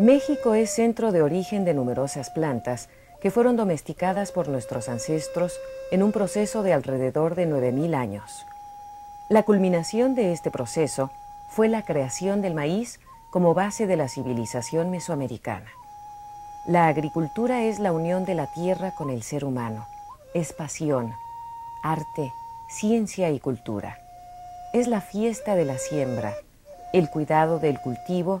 México es centro de origen de numerosas plantas que fueron domesticadas por nuestros ancestros en un proceso de alrededor de 9.000 años. La culminación de este proceso fue la creación del maíz como base de la civilización mesoamericana. La agricultura es la unión de la tierra con el ser humano, es pasión, arte, ciencia y cultura. Es la fiesta de la siembra, el cuidado del cultivo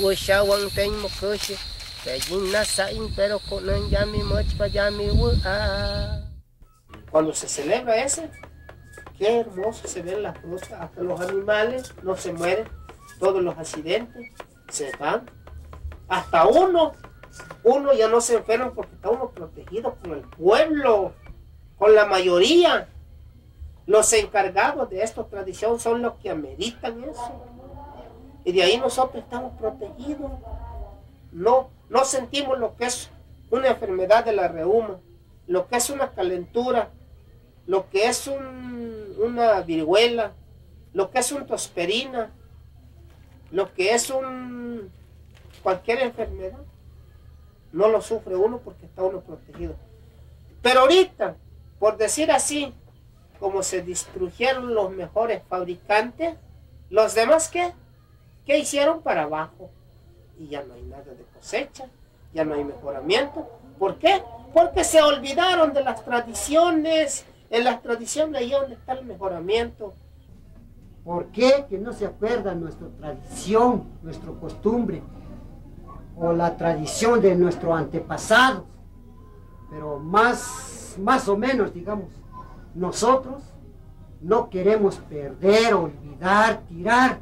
Wa Cuando se celebra ese, qué hermoso se ven las cosas, hasta los animales no se mueren, todos los accidentes se van, hasta uno uno ya no se enferma porque está uno protegido con el pueblo, con la mayoría. Los encargados de esta tradición son los que ameritan eso. Y de ahí nosotros estamos protegidos. No, no sentimos lo que es una enfermedad de la reuma, lo que es una calentura, lo que es una viruela, lo que es una tosperina, lo que es un cualquier enfermedad no lo sufre uno porque está uno protegido. Pero ahorita, por decir así, como se destruyeron los mejores fabricantes, los demás qué? ¿Qué hicieron para abajo? Y ya no hay nada de cosecha, ya no hay mejoramiento. ¿Por qué? Porque se olvidaron de las tradiciones. En las tradiciones ahí donde está el mejoramiento. ¿Por qué que no se acuerda nuestra tradición, nuestra costumbre? o la tradición de nuestro antepasado, pero más, más o menos, digamos, nosotros no queremos perder, olvidar, tirar,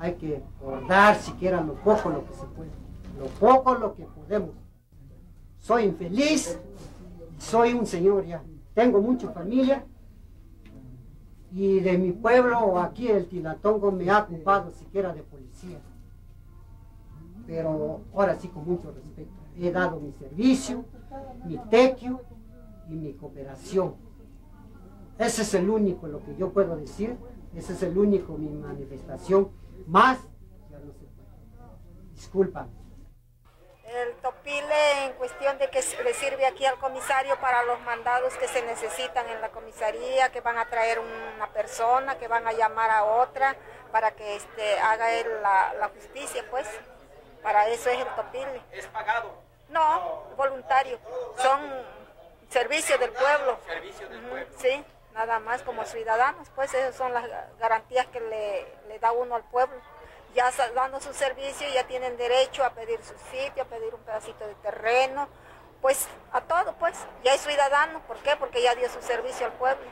hay que guardar siquiera lo poco lo que se puede, lo poco lo que podemos. Soy infeliz, soy un señor ya, tengo mucha familia y de mi pueblo aquí el Tilatongo me ha ocupado siquiera de policía pero ahora sí con mucho respeto. He dado mi servicio, mi tequio y mi cooperación. Ese es el único lo que yo puedo decir, ese es el único mi manifestación, más. Disculpa. El topile en cuestión de que le sirve aquí al comisario para los mandados que se necesitan en la comisaría, que van a traer una persona, que van a llamar a otra para que este, haga él la, la justicia, pues. Para eso es el topile. ¿Es pagado? No, voluntario. Son servicios del pueblo. Servicios del pueblo. Sí, nada más como ciudadanos. Pues esas son las garantías que le, da uno al pueblo. Ya dando su servicio ya tienen derecho a pedir su sitio, a pedir un pedacito de terreno, pues a todo, pues. Ya es ciudadano. ¿Por qué? Porque ya dio su servicio al pueblo.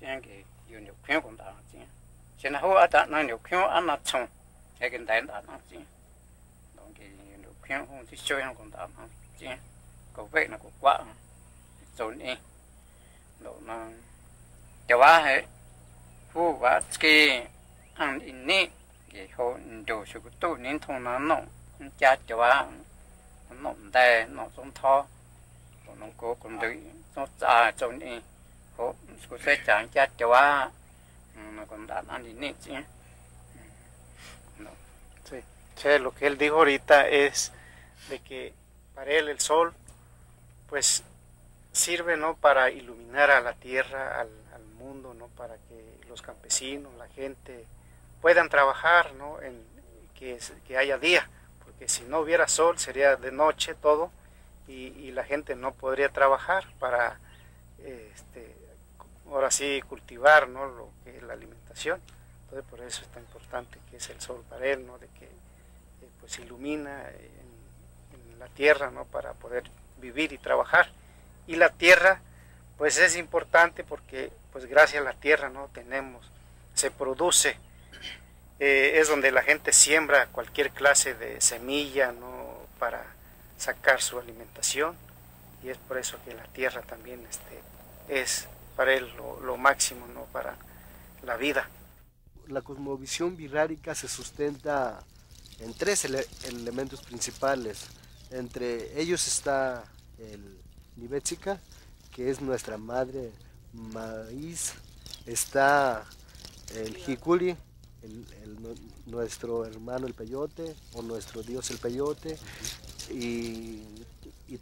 chen ki yu nyu kyun kum ta chen chen ho a ta na nyu kyun a na chung he ken dai da na chen dong ki yu nyu kyun hong ti chou yang kum ta na chen ko ve na ko kwa rồi ni do na ja wa he hu wa ski an in ni ki ho do shu ku tu nin thong na no cha ja wa no dai nó song tho no ko kum dai so cha zo ni sẽ chẳng cha cho ba Sí. lo que él dijo ahorita es de que para él el sol, pues sirve ¿no? para iluminar a la tierra, al, mundo, ¿no? para que los campesinos, la gente puedan trabajar, ¿no? en, que, que haya día, porque si no hubiera sol sería de noche todo y, la gente no podría trabajar para este, ahora sí cultivar ¿no? lo que es la alimentación. Entonces por eso es tan importante que es el sol para él, ¿no? de que eh, pues ilumina en, la tierra ¿no? para poder vivir y trabajar. Y la tierra pues es importante porque pues gracias a la tierra no tenemos, se produce, eh, es donde la gente siembra cualquier clase de semilla ¿no? para sacar su alimentación y es por eso que la tierra también este, es para él lo, máximo ¿no? para la vida. La cosmovisión birrárica se sustenta en tres elementos principales. Entre ellos está el Nibetsica, que es nuestra madre maíz, está el Jiculi, nuestro hermano el peyote o nuestro dios el peyote, y, y,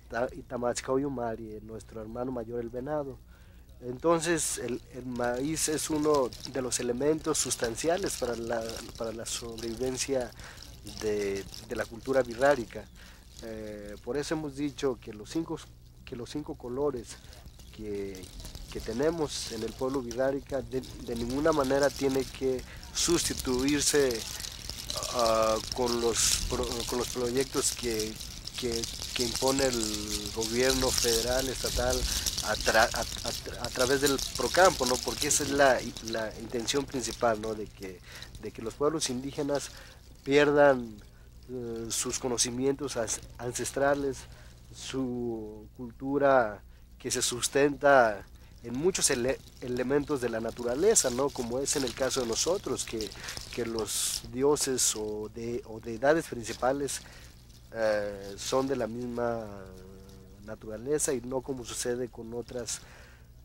nuestro hermano mayor el venado. Entonces el, maíz es uno de los elementos sustanciales para la, para la sobrevivencia de, de, la cultura birrárica. Eh, por eso hemos dicho que los cinco, que los cinco colores que, que tenemos en el pueblo birrárica de, ninguna manera tiene que sustituirse uh, con, los, con los proyectos que, que, impone el gobierno federal, estatal, a, través del Procampo, ¿no? porque esa es la, intención principal, ¿no? de, que, de que los pueblos indígenas pierdan uh, sus conocimientos ancestrales, su cultura que se sustenta en muchos elementos de la naturaleza, ¿no? como es en el caso de nosotros, que, que los dioses o, de, o deidades principales eh, son de la misma naturaleza y no como sucede con otras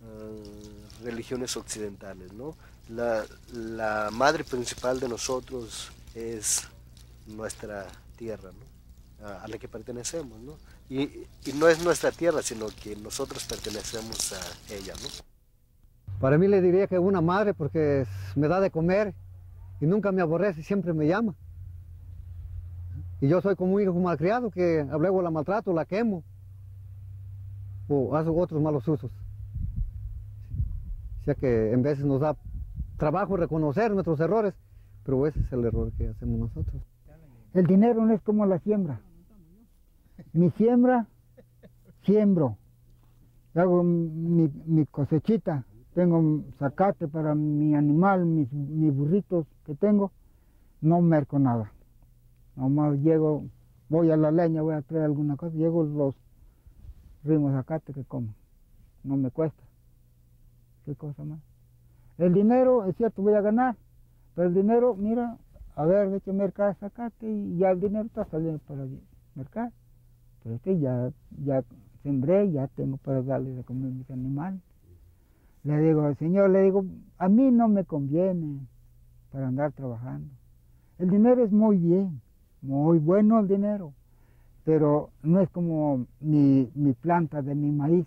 eh, religiones occidentales. ¿no? La, la, madre principal de nosotros es nuestra tierra, ¿no? a, a la que pertenecemos. ¿no? Y, no es nuestra tierra, sino que nosotros pertenecemos a ella, ¿no? Para mí le diría que una madre porque me da de comer y nunca me aborrece, siempre me llama. Y yo soy como un hijo malcriado que luego la maltrato, la quemo o hago otros malos usos. O sea que en veces nos da trabajo reconocer nuestros errores, pero ese es el error que hacemos nosotros. El dinero no es como la siembra. Mi siembra, siembro. Hago mi, cosechita. Tengo zacate para mi animal, mis, burritos que tengo. No merco nada. Nomás llego, voy a la leña, voy a traer alguna cosa, llego los rimos zacate que como. No me cuesta. ¿Qué cosa más? El dinero, es cierto, voy a ganar, pero el dinero, mira, a ver, de que mercar zacate y ya el dinero está saliendo para mercar. Pero es que ya, ya sembré, ya tengo para darle de comer a mis animales. Le digo al Señor, le digo, a mí no me conviene para andar trabajando. El dinero es muy bien, muy bueno el dinero, pero no es como mi, mi planta de mi maíz.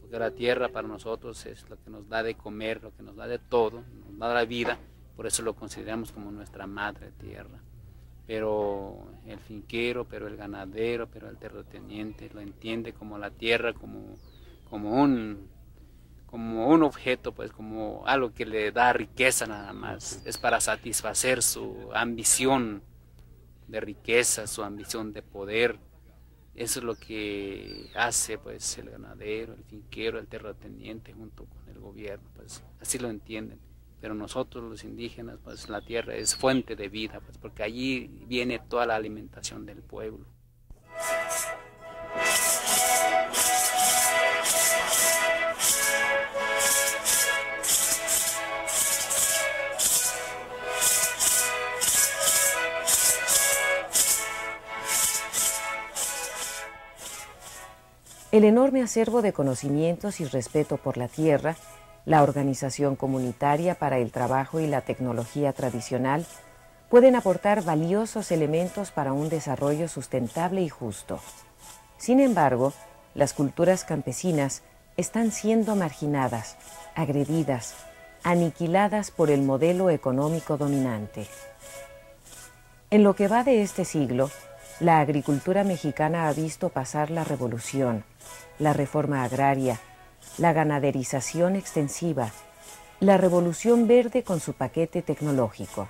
Porque la tierra para nosotros es lo que nos da de comer, lo que nos da de todo, nos da la vida, por eso lo consideramos como nuestra madre tierra pero el finquero, pero el ganadero, pero el terrateniente lo entiende como la tierra, como, como, un, como un objeto, pues como algo que le da riqueza nada más. Es para satisfacer su ambición de riqueza, su ambición de poder. Eso es lo que hace pues el ganadero, el finquero, el terrateniente junto con el gobierno, pues así lo entienden pero nosotros los indígenas, pues la tierra es fuente de vida, pues porque allí viene toda la alimentación del pueblo. El enorme acervo de conocimientos y respeto por la tierra la Organización Comunitaria para el Trabajo y la Tecnología Tradicional pueden aportar valiosos elementos para un desarrollo sustentable y justo. Sin embargo, las culturas campesinas están siendo marginadas, agredidas, aniquiladas por el modelo económico dominante. En lo que va de este siglo, la agricultura mexicana ha visto pasar la revolución, la reforma agraria, la ganaderización extensiva, la revolución verde con su paquete tecnológico.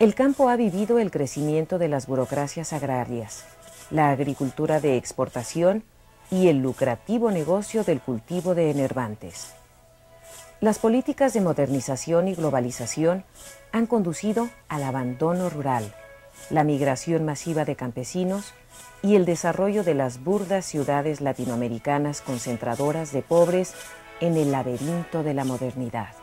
El campo ha vivido el crecimiento de las burocracias agrarias, la agricultura de exportación y el lucrativo negocio del cultivo de enervantes. Las políticas de modernización y globalización han conducido al abandono rural, la migración masiva de campesinos y el desarrollo de las burdas ciudades latinoamericanas concentradoras de pobres en el laberinto de la modernidad.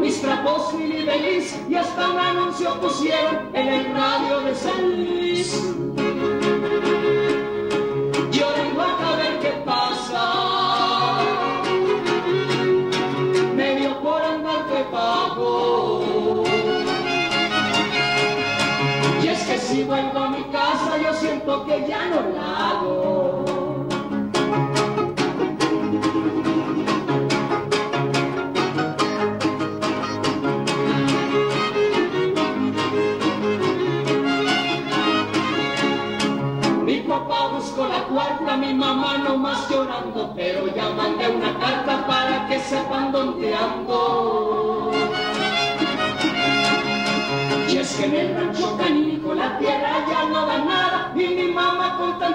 Mis trapos y feliz y hasta un anuncio pusieron en el radio de San Luis. Yo vengo a ver qué pasa, medio por andar de pago. Y es que si vuelvo a mi casa yo siento que ya no la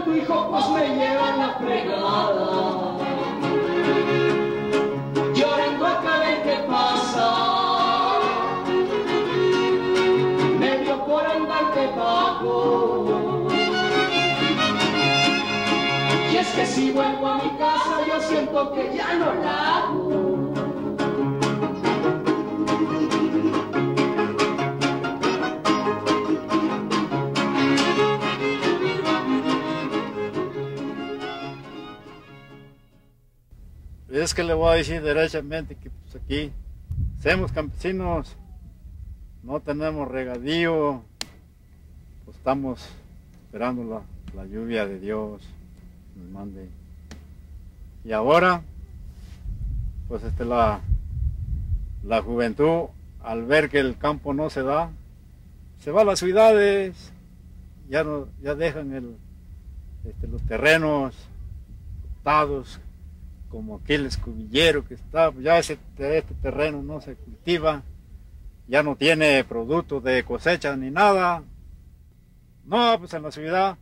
tanto hijo pues me lleva la fregada. Llorando acá ver qué pasa, medio por andar bajo. es que si vuelvo a mi casa yo siento que ya no la hago. Es que le voy a decir derechamente que pues aquí somos campesinos, no tenemos regadío, pues estamos esperando la, la lluvia de Dios mande. Y ahora, pues este, la, la juventud, al ver que el campo no se da, se va a las ciudades, ya, no, ya dejan el, este, los terrenos optados, como aquel escubillero que está, ya ese, este terreno no se cultiva, ya no tiene producto de cosecha ni nada. No, pues en la ciudad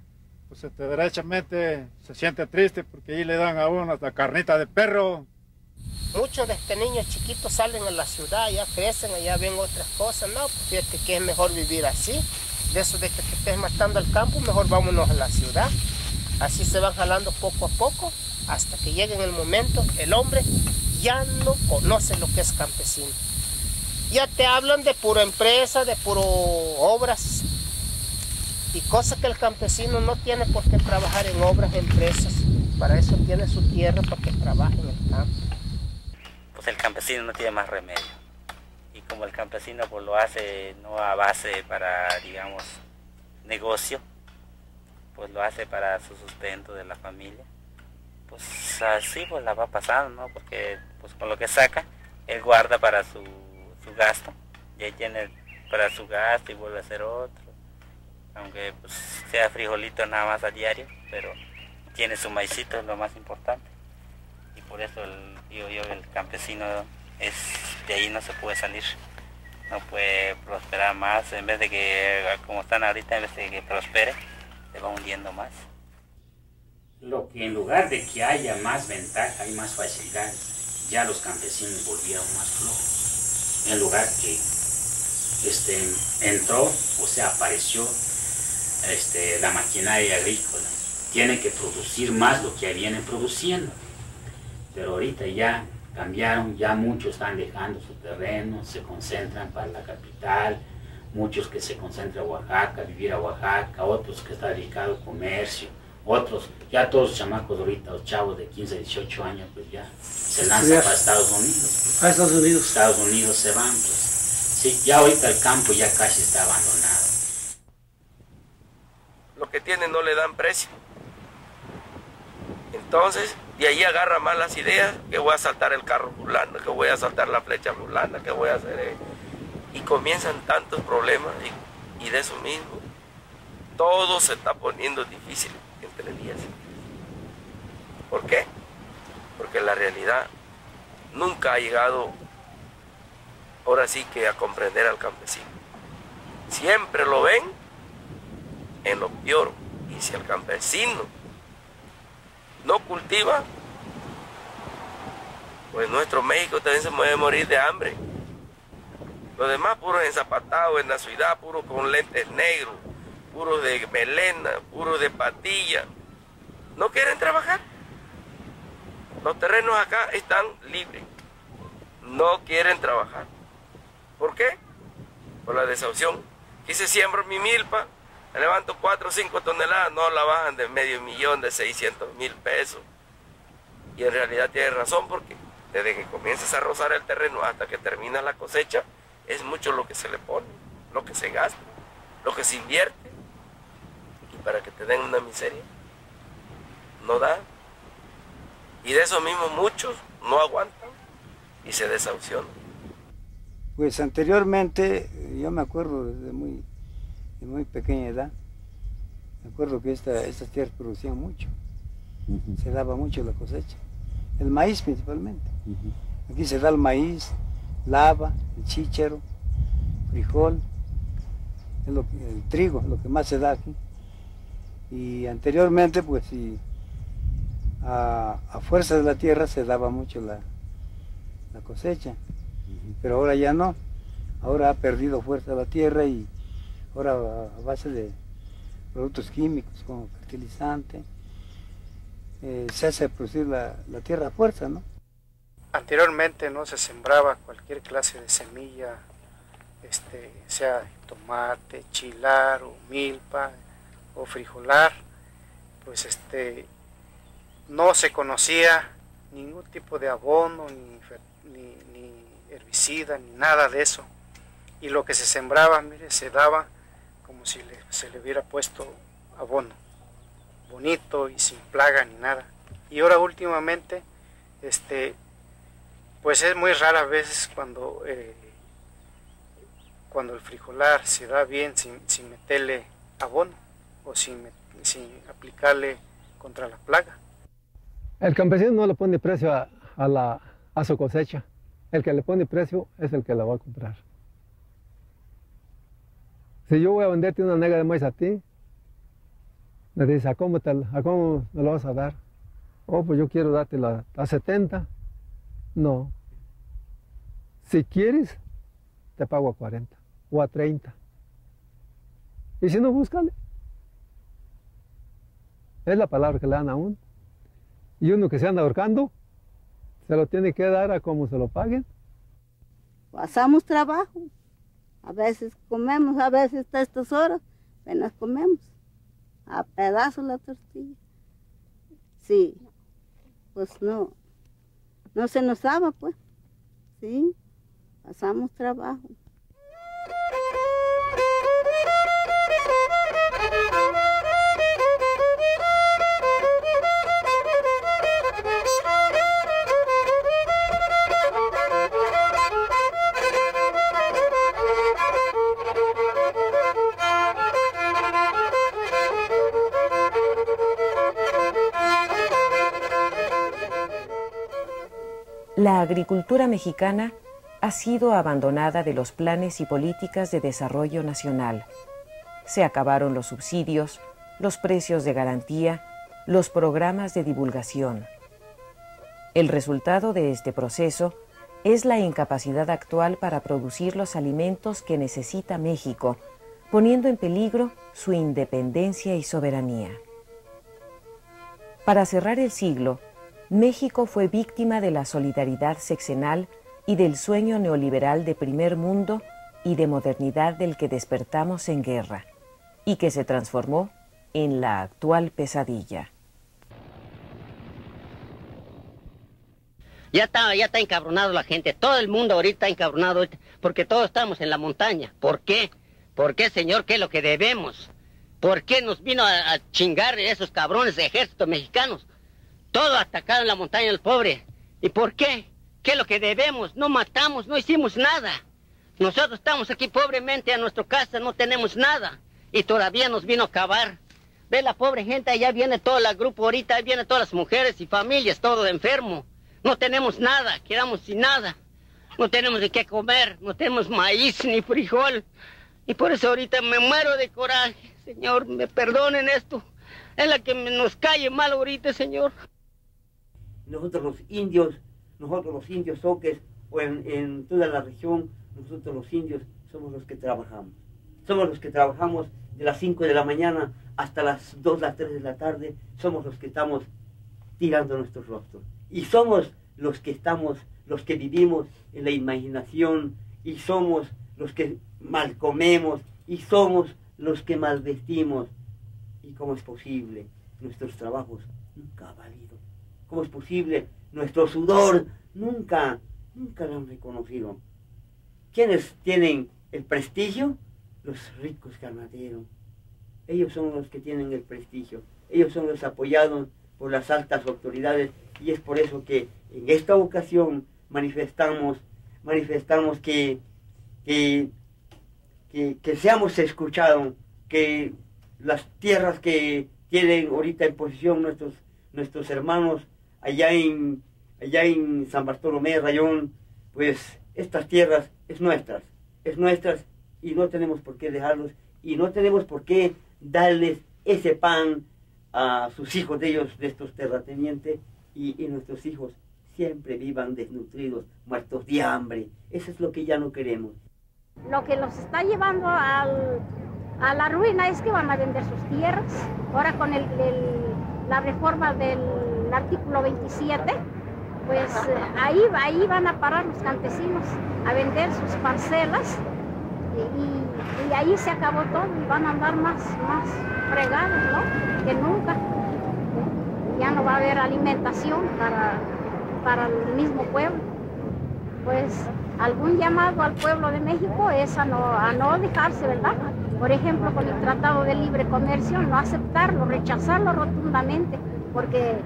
pues este, derechamente se siente triste porque ahí le dan a uno hasta carnita de perro. Muchos de estos niños chiquitos salen a la ciudad, ya crecen, allá ven otras cosas. No, pues fíjate que es mejor vivir así. De eso de que estés matando al campo, mejor vámonos a la ciudad. Así se van jalando poco a poco hasta que llegue en el momento el hombre ya no conoce lo que es campesino. Ya te hablan de pura empresa, de puro obras, y cosa que el campesino no tiene por qué trabajar en obras, empresas. Para eso tiene su tierra para que trabaje en el campo. Pues el campesino no tiene más remedio. Y como el campesino pues lo hace no a base para, digamos, negocio, pues lo hace para su sustento de la familia. Pues así pues la va pasando, ¿no? Porque pues con lo que saca, él guarda para su, su gasto. Y ahí tiene para su gasto y vuelve a hacer otro aunque pues, sea frijolito nada más a diario, pero tiene su maicito, es lo más importante. Y por eso el, yo, el campesino es de ahí no se puede salir, no puede prosperar más, en vez de que como están ahorita, en vez de que prospere, se va hundiendo más. Lo que en lugar de que haya más ventaja y más facilidad, ya los campesinos volvieron más flojos. En lugar que este, entró, o sea, apareció este, la maquinaria agrícola. Tienen que producir más lo que vienen produciendo. pero ahorita ya cambiaron, ya muchos están dejando su terreno, se concentran para la capital, muchos que se concentran a Oaxaca, vivir a Oaxaca, otros que están dedicados al comercio, otros, ya todos los chamacos ahorita, los chavos de 15, 18 años, pues ya se lanzan para Estados Unidos. A Estados Unidos. Estados Unidos se van, pues. Sí, ya ahorita el campo ya casi está abandonado. Lo que tienen no le dan precio. Entonces, de ahí agarra malas ideas, que voy a saltar el carro fulano, que voy a saltar la flecha fulana, que voy a hacer... eh, Y comienzan tantos problemas y, y de eso mismo, todo se está poniendo difícil ¿Por qué? Porque la realidad nunca ha llegado, ahora sí que a comprender al campesino. Siempre lo ven en lo peor. Y si el campesino no cultiva, pues nuestro México también se puede morir de hambre. Los demás puros enzapatados en la ciudad, puros con lentes negros, puros de melena, puros de patilla. No quieren trabajar. Los terrenos acá están libres. No quieren trabajar. ¿Por qué? Por la desahución. Aquí se siembra mi milpa, le levanto 4 o 5 toneladas, no la bajan de medio millón, de 600 mil pesos. Y en realidad tiene razón porque desde que comienzas a rozar el terreno hasta que termina la cosecha, es mucho lo que se le pone, lo que se gasta, lo que se invierte. Para que te den una miseria, no da. Y de eso mismo muchos no aguantan y se desahucionan. Pues anteriormente, yo me acuerdo desde muy, de muy pequeña edad, me acuerdo que esta, estas tierras producían mucho, se daba mucho la cosecha, el maíz principalmente. Aquí se da el maíz, lava, el chícharo, frijol, es lo que- el trigo, lo que más se da aquí. Y anteriormente, pues sí, a, a fuerza de la tierra se daba mucho la, la cosecha, pero ahora ya no. Ahora ha perdido fuerza la tierra y ahora a, base de productos químicos como fertilizante, eh, se hace producir la, la tierra a fuerza, ¿no? Anteriormente no se sembraba cualquier clase de semilla, este, sea tomate, chilar o milpa o frijolar, pues este no se conocía ningún tipo de abono ni, herbicida ni nada de eso. Y lo que se sembraba, mire, se daba como si se le hubiera puesto abono, bonito y sin plaga ni nada. Y ahora últimamente, este, pues es muy rara veces cuando, eh, cuando el frijolar se da bien sin, sin meterle abono o sin, aplicarle contra la plaga. El campesino no le pone precio a, su cosecha. El que le pone precio es el que la va a comprar. Si yo voy a venderte una nega de maíz a ti, me dice, ¿a cómo, te, ¿a me lo vas a dar? Oh, pues yo quiero darte la, a 70. No. Si quieres, te pago a 40 o a 30. Y si no, búscale. Es la palabra que le dan a uno. Y uno que se anda ahorcando, se lo tiene que dar a como se lo paguen. Pasamos trabajo. A veces comemos, a veces hasta estas horas, apenas comemos. A pedazos la tortilla. Sí, pues no, no se nos daba, pues. Sí, pasamos trabajo. La agricultura mexicana ha sido abandonada de los planes y políticas de desarrollo nacional. Se acabaron los subsidios, los precios de garantía, los programas de divulgación. El resultado de este proceso es la incapacidad actual para producir los alimentos que necesita México, poniendo en peligro su independencia y soberanía. Para cerrar el siglo, México fue víctima de la solidaridad sexenal y del sueño neoliberal de primer mundo y de modernidad del que despertamos en guerra, y que se transformó en la actual pesadilla. Ya está, ya está encabronado la gente, todo el mundo ahorita está encabronado, porque todos estamos en la montaña. ¿Por qué? ¿Por qué, señor? ¿Qué es lo que debemos? ¿Por qué nos vino a, a chingar esos cabrones de ejército mexicanos? Todo atacado en la montaña el pobre. ¿Y por qué? ¿Qué es lo que debemos? No matamos, no hicimos nada. Nosotros estamos aquí pobremente a nuestra casa, no tenemos nada. Y todavía nos vino a acabar. Ve la pobre gente, allá viene todo el grupo ahorita, ahí vienen todas las mujeres y familias, todo enfermo. No tenemos nada, quedamos sin nada. No tenemos de qué comer, no tenemos maíz ni frijol. Y por eso ahorita me muero de coraje. Señor, me perdonen esto. Es la que nos cae mal ahorita, Señor nosotros los indios, nosotros los indios soques, o en, toda la región, nosotros los indios somos los que trabajamos. Somos los que trabajamos de las 5 de la mañana hasta las 2, las 3 de la tarde, somos los que estamos tirando nuestros rostros. Y somos los que estamos, los que vivimos en la imaginación, y somos los que mal comemos, y somos los que mal vestimos. ¿Y cómo es posible? Nuestros trabajos nunca valido ¿Cómo es posible? Nuestro sudor nunca, nunca lo han reconocido. ¿Quiénes tienen el prestigio? Los ricos ganaderos. Ellos son los que tienen el prestigio. Ellos son los apoyados por las altas autoridades y es por eso que en esta ocasión manifestamos, manifestamos que, que, que seamos escuchados, que las tierras que tienen ahorita en posición nuestros, nuestros hermanos allá en, allá en San Bartolomé, Rayón, pues estas tierras es nuestras, es nuestras y no tenemos por qué dejarlos y no tenemos por qué darles ese pan a sus hijos de ellos, de estos terratenientes, y, y nuestros hijos siempre vivan desnutridos, muertos de hambre. Eso es lo que ya no queremos. Lo que los está llevando a la ruina es que van a vender sus tierras. Ahora con el, la reforma del el artículo 27, pues eh, ahí, ahí van a parar los campesinos a vender sus parcelas y, ahí se acabó todo y van a andar más, más fregados ¿no? que nunca. Ya no va a haber alimentación para, para el mismo pueblo. Pues algún llamado al pueblo de México es a no, a no dejarse, ¿verdad? Por ejemplo, con el Tratado de Libre Comercio, no aceptarlo, rechazarlo rotundamente, porque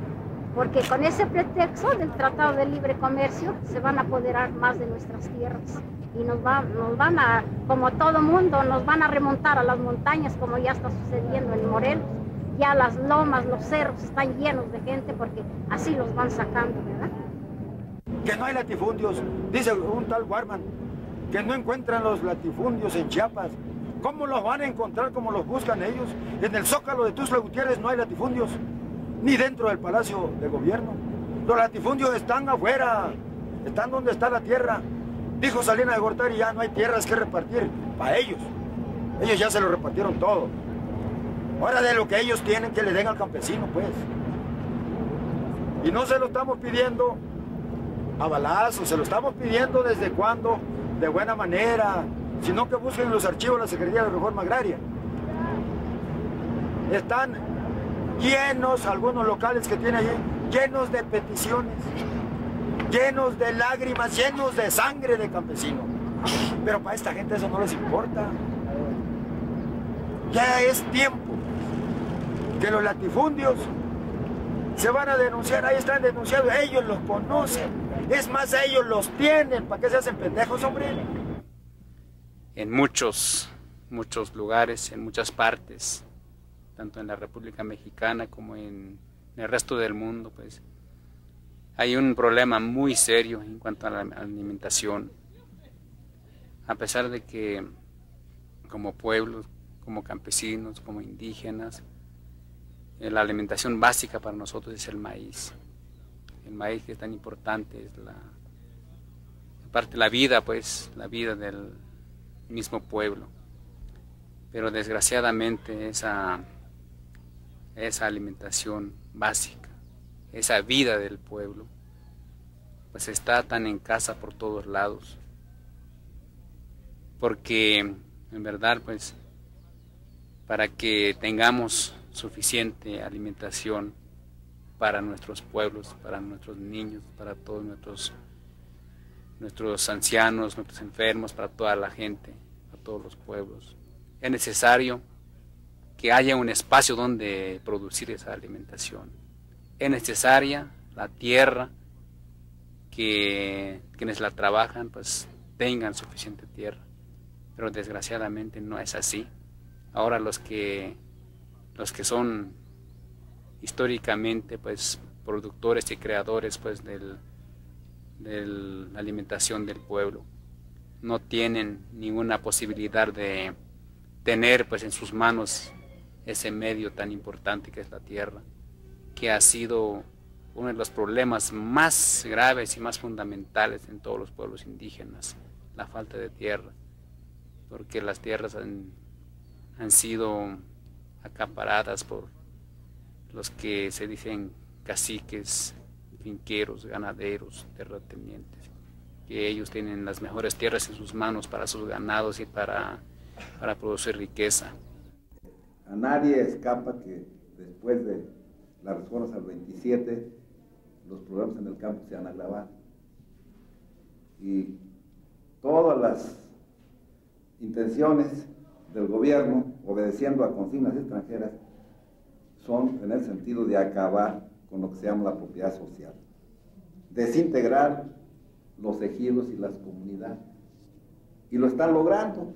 porque con ese pretexto del Tratado de Libre Comercio se van a apoderar más de nuestras tierras y nos, nos van a, como todo mundo, nos van a remontar a las montañas como ya está sucediendo en Morelos. Ya las lomas, los cerros están llenos de gente porque así los van sacando, ¿verdad? Que no hay latifundios, dice un tal Warman, que no encuentran los latifundios en Chiapas. ¿Cómo los van a encontrar como los buscan ellos? En el zócalo de Tuzla Gutiérrez no hay latifundios ni dentro del Palacio de Gobierno. Los latifundios están afuera, están donde está la tierra. Dijo Salina de Gortari, ya no hay tierras que repartir para ellos. Ellos ya se lo repartieron todo. Ahora de lo que ellos tienen que le den al campesino, pues. Y no se lo estamos pidiendo a balazos, se lo estamos pidiendo desde cuando, de buena manera, sino que busquen los archivos de la Secretaría de Reforma Agraria. Están llenos, algunos locales que tiene allí, llenos de peticiones, llenos de lágrimas, llenos de sangre de campesino. Pero para esta gente eso no les importa. Ya es tiempo que los latifundios se van a denunciar, ahí están denunciados, ellos los conocen. Es más, ellos los tienen, ¿para qué se hacen pendejos, hombre? En muchos, muchos lugares, en muchas partes, tanto en la República Mexicana como en el resto del mundo, pues hay un problema muy serio en cuanto a la alimentación. A pesar de que como pueblos, como campesinos, como indígenas, eh, la alimentación básica para nosotros es el maíz. El maíz que es tan importante, es la parte la vida, pues, la vida del mismo pueblo. Pero desgraciadamente esa esa alimentación básica esa vida del pueblo, pues está tan en casa por todos lados. Porque en verdad, pues, para que tengamos suficiente alimentación para nuestros pueblos, para nuestros niños, para todos nuestros, nuestros ancianos, nuestros enfermos, para toda la gente, para todos los pueblos. Es necesario que haya un espacio donde producir esa alimentación. Es necesaria la tierra, que quienes la trabajan pues tengan suficiente tierra, pero desgraciadamente no es así. Ahora los que, los que son históricamente pues productores y creadores pues de la alimentación del pueblo no tienen ninguna posibilidad de tener pues en sus manos ese medio tan importante que es la tierra, que ha sido uno de los problemas más graves y más fundamentales en todos los pueblos indígenas, la falta de tierra, porque las tierras han, sido acaparadas por los que se dicen caciques, finqueros, ganaderos, terratenientes, que ellos tienen las mejores tierras en sus manos para sus ganados y para, para producir riqueza. A nadie escapa que después de las reformas al 27, los problemas en el campo se han agravado. Y todas las intenciones del gobierno, obedeciendo a consignas extranjeras, son en el sentido de acabar con lo que se llama la propiedad social, desintegrar los ejidos y las comunidades. Y lo están logrando.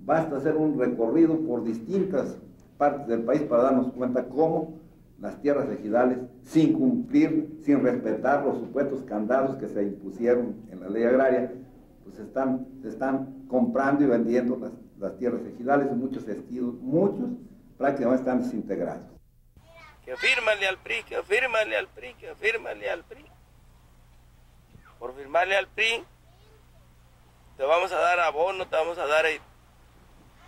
Basta hacer un recorrido por distintas partes del país para darnos cuenta cómo las tierras ejidales, sin cumplir, sin respetar los supuestos candados que se impusieron en la ley agraria, pues están, se están comprando y vendiendo las, las tierras ejidales en muchos sentidos, muchos prácticamente están desintegrados. Que fírmale al PRI, que fírmale al PRI, que fírmale al PRI. Por firmarle al PRI, te vamos a dar abono, te vamos a dar,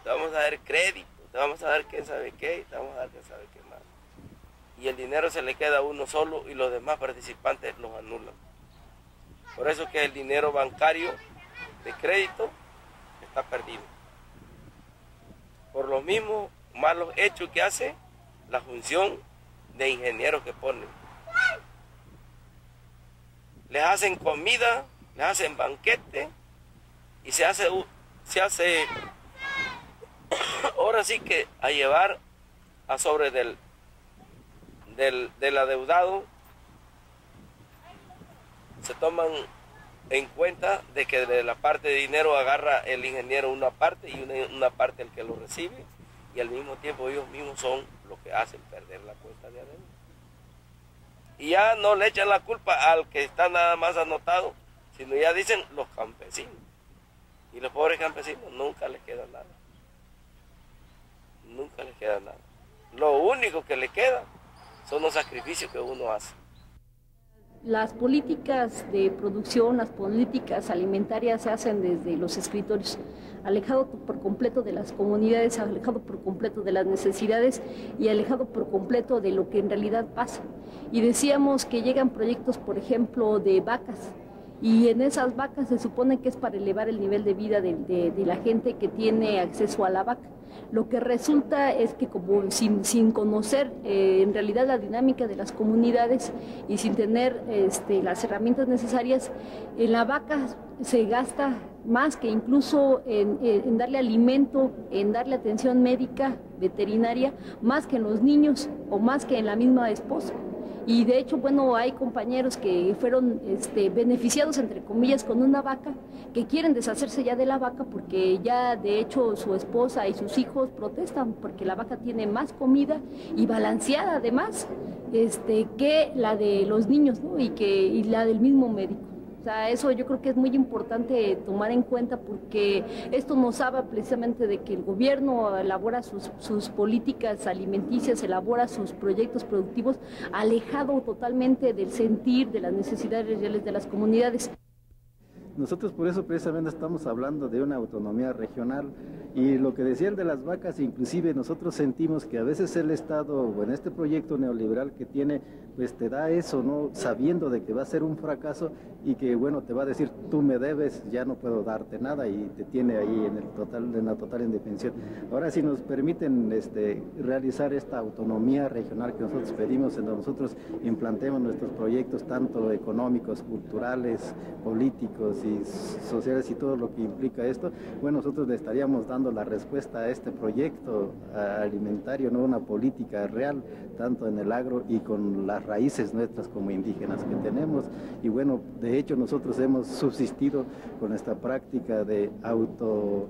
te vamos a dar crédito, te vamos a dar quién sabe qué, te vamos a dar quién sabe qué más. Y el dinero se le queda a uno solo y los demás participantes los anulan. Por eso que el dinero bancario de crédito está perdido. Por lo mismo, malos hechos que hace la función de ingeniero que ponen. Les hacen comida, les hacen banquete y se hace, se hace ahora sí que a llevar a sobre del, del, del adeudado se toman en cuenta de que de la parte de dinero agarra el ingeniero una parte y una, parte el que lo recibe y al mismo tiempo ellos mismos son los que hacen perder la cuenta de adentro. Y ya no le echan la culpa al que está nada más anotado, sino ya dicen los campesinos. Y los pobres campesinos nunca les queda nada. Nunca les queda nada. Lo único que le queda son los sacrificios que uno hace. Las políticas de producción, las políticas alimentarias se hacen desde los escritorios, alejado por completo de las comunidades, alejado por completo de las necesidades y alejado por completo de lo que en realidad pasa. Y decíamos que llegan proyectos, por ejemplo, de vacas, y en esas vacas se supone que es para elevar el nivel de vida de la gente que tiene acceso a la vaca. Lo que resulta es que como sin, conocer eh, en realidad la dinámica de las comunidades y sin tener este, las herramientas necesarias, en la vaca se gasta más que incluso en, darle alimento, en darle atención médica, veterinaria, más que en los niños o más que en la misma esposa. Y de hecho, bueno, hay compañeros que fueron este, beneficiados, entre comillas, con una vaca, que quieren deshacerse ya de la vaca porque ya de hecho su esposa y sus hijos protestan porque la vaca tiene más comida y balanceada además este, que la de los niños y, que, y la del mismo médico. O sea, eso yo creo que es muy importante tomar en cuenta porque esto nos habla precisamente de que el gobierno elabora sus, políticas alimenticias, elabora sus proyectos productivos alejado totalmente del sentir, de las necesidades reales de las comunidades. Nosotros por eso precisamente estamos hablando de una autonomía regional y lo que decía el de las vacas, inclusive nosotros sentimos que a veces el Estado, o en este proyecto neoliberal que tiene, pues te da eso, ¿no? Sabiendo de que va a ser un fracaso y que, bueno, te va a decir, tú me debes, ya no puedo darte nada y te tiene ahí en, el total, en la total indefensión. Ahora, si nos permiten este, realizar esta autonomía regional que nosotros pedimos, en donde nosotros implantemos nuestros proyectos, tanto económicos, culturales, políticos y sociales y todo lo que implica esto, bueno, nosotros le estaríamos dando la respuesta a este proyecto alimentario, no una política real, tanto en el agro y con las raíces nuestras como indígenas que tenemos. Y bueno, de hecho nosotros hemos subsistido con esta práctica de auto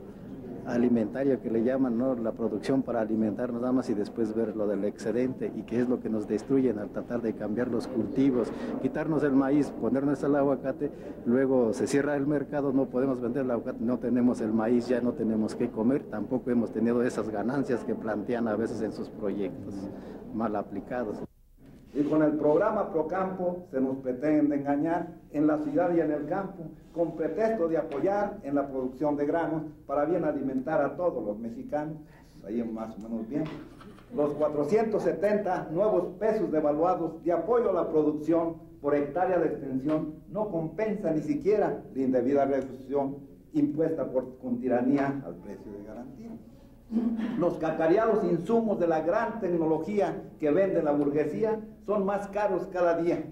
alimentaria que le llaman, ¿no? la producción para alimentarnos nada más y después ver lo del excedente y que es lo que nos destruyen al tratar de cambiar los cultivos, quitarnos el maíz, ponernos el aguacate, luego se cierra el mercado, no podemos vender el aguacate, no tenemos el maíz, ya no tenemos que comer, tampoco hemos tenido esas ganancias que plantean a veces en sus proyectos mal aplicados. Y con el programa Procampo se nos pretende engañar en la ciudad y en el campo, con pretexto de apoyar en la producción de granos para bien alimentar a todos los mexicanos, ahí más o menos bien. Los 470 nuevos pesos devaluados de apoyo a la producción por hectárea de extensión no compensa ni siquiera la indebida reducción impuesta por, con tiranía al precio de garantía. Los cacareados insumos de la gran tecnología que vende la burguesía son más caros cada día.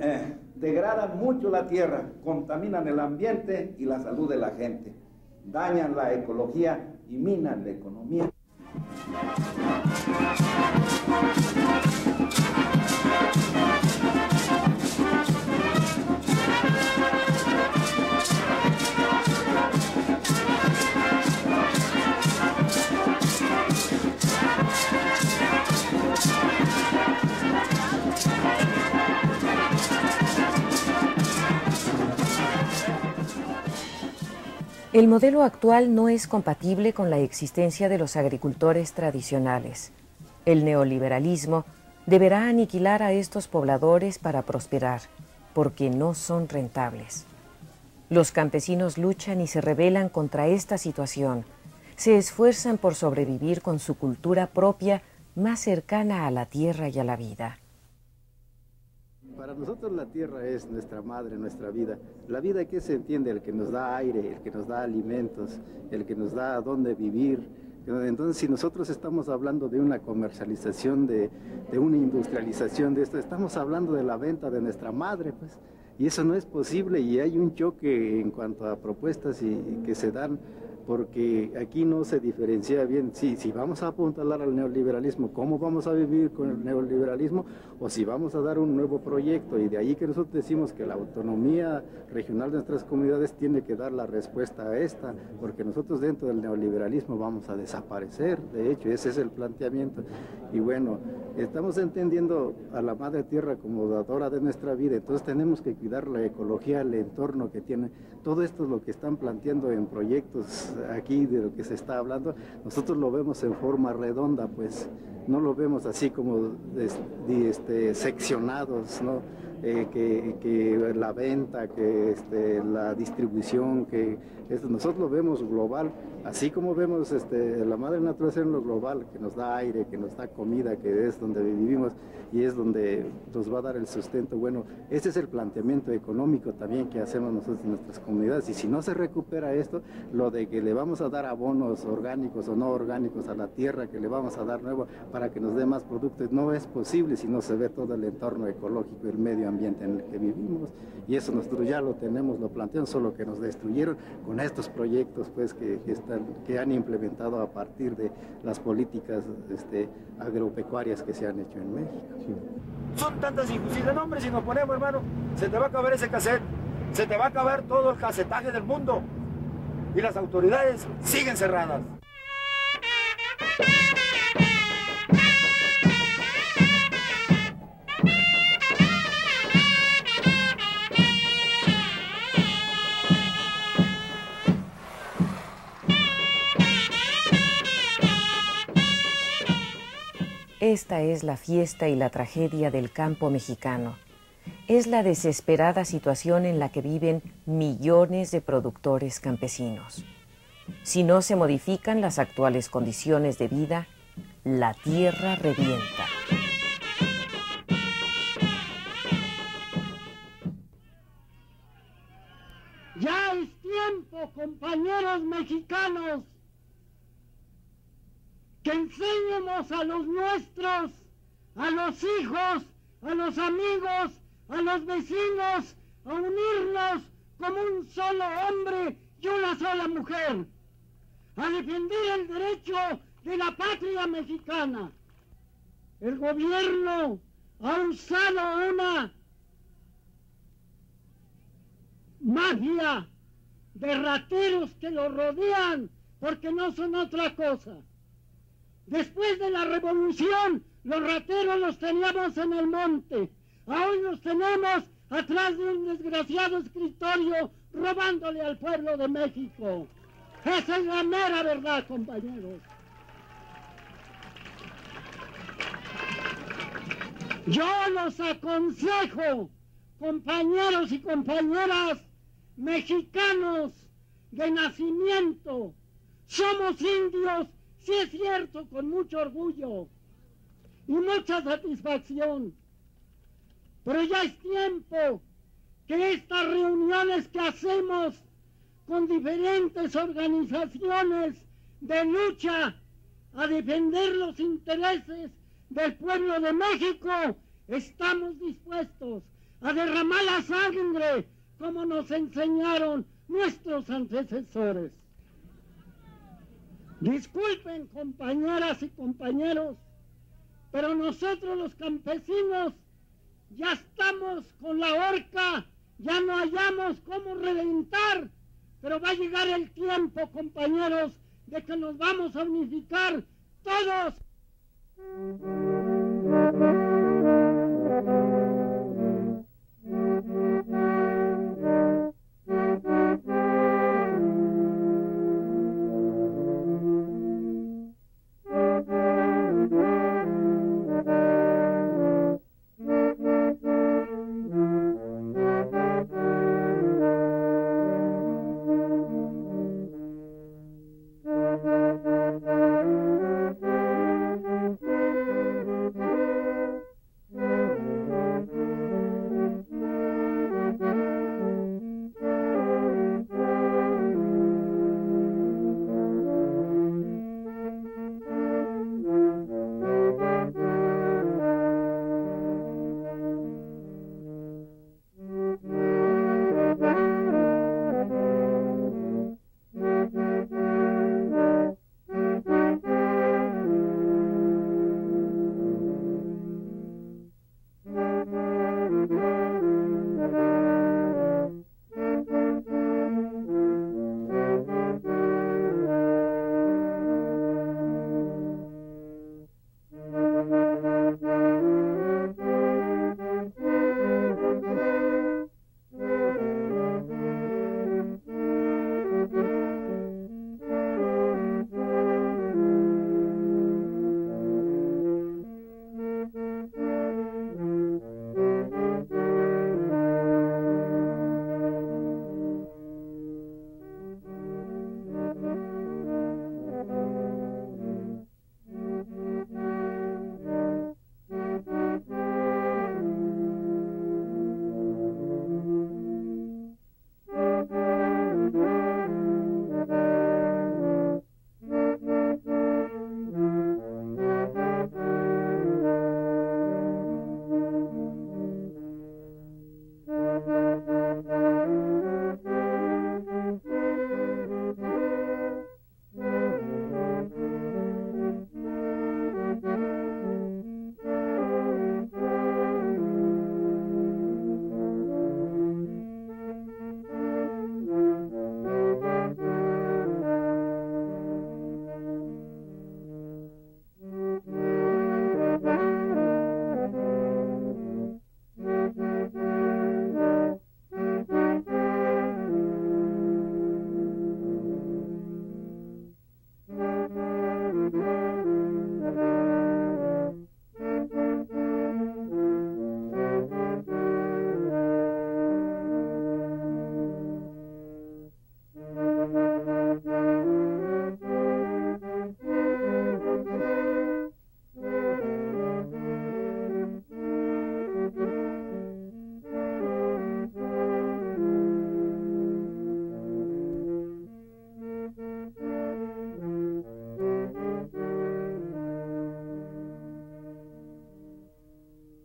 Eh, degradan mucho la tierra, contaminan el ambiente y la salud de la gente, dañan la ecología y minan la economía. El modelo actual no es compatible con la existencia de los agricultores tradicionales. El neoliberalismo deberá aniquilar a estos pobladores para prosperar, porque no son rentables. Los campesinos luchan y se rebelan contra esta situación, se esfuerzan por sobrevivir con su cultura propia más cercana a la tierra y a la vida. Para nosotros la tierra es nuestra madre, nuestra vida. La vida que se entiende, el que nos da aire, el que nos da alimentos, el que nos da dónde vivir. Entonces, si nosotros estamos hablando de una comercialización, de, una industrialización de esto, estamos hablando de la venta de nuestra madre, pues. Y eso no es posible y hay un choque en cuanto a propuestas y, que se dan porque aquí no se diferencia bien si, si vamos a apuntalar al neoliberalismo, cómo vamos a vivir con el neoliberalismo, o si vamos a dar un nuevo proyecto. Y de ahí que nosotros decimos que la autonomía regional de nuestras comunidades tiene que dar la respuesta a esta, porque nosotros dentro del neoliberalismo vamos a desaparecer, de hecho, ese es el planteamiento. Y bueno, estamos entendiendo a la madre tierra como dadora de nuestra vida, entonces tenemos que cuidar la ecología, el entorno que tiene. Todo esto es lo que están planteando en proyectos aquí de lo que se está hablando, nosotros lo vemos en forma redonda, pues no lo vemos así como este, seccionados, ¿no? Eh, que, la venta, que este, la distribución, que nosotros lo vemos global, así como vemos este, la madre naturaleza en lo global, que nos da aire, que nos da comida, que es donde vivimos y es donde nos va a dar el sustento. Bueno, ese es el planteamiento económico también que hacemos nosotros en nuestras comunidades. Y si no se recupera esto, lo de que le vamos a dar abonos orgánicos o no orgánicos a la tierra, que le vamos a dar nuevo para que nos dé más productos, no es posible si no se ve todo el entorno ecológico, el medio ambiente en el que vivimos. Y eso nosotros ya lo tenemos, lo planteamos, solo que nos destruyeron con estos proyectos pues, que, están, que han implementado a partir de las políticas este, agropecuarias que se han hecho en México. Son tantas injusticias, no hombre, si nos ponemos hermano, se te va a acabar ese cassette, se te va a acabar todo el casetaje del mundo y las autoridades siguen cerradas. Esta es la fiesta y la tragedia del campo mexicano. es la desesperada situación en la que viven millones de productores campesinos. Si no se modifican las actuales condiciones de vida, la tierra revienta. Ya es tiempo, compañeros mexicanos, que enseñemos a los nuestros, a los hijos, a los amigos, a los vecinos, a unirnos como un solo hombre y una sola mujer, a defender el derecho de la patria mexicana. El gobierno ha usado una mafia de rateros que lo rodean porque no son otra cosa. Después de la revolución, los rateros los teníamos en el monte. Hoy los tenemos atrás de un desgraciado escritorio robándole al pueblo de México. Esa es la mera verdad, compañeros. Yo los aconsejo, compañeros y compañeras mexicanos de nacimiento, somos indios, sí es cierto, con mucho orgullo y mucha satisfacción. Pero ya es tiempo que estas reuniones que hacemos con diferentes organizaciones de lucha a defender los intereses del pueblo de México, estamos dispuestos a derramar la sangre como nos enseñaron nuestros antecesores. Disculpen compañeras y compañeros, pero nosotros los campesinos ya estamos con la horca, ya no hallamos cómo reventar, pero va a llegar el tiempo, compañeros, de que nos vamos a unificar todos.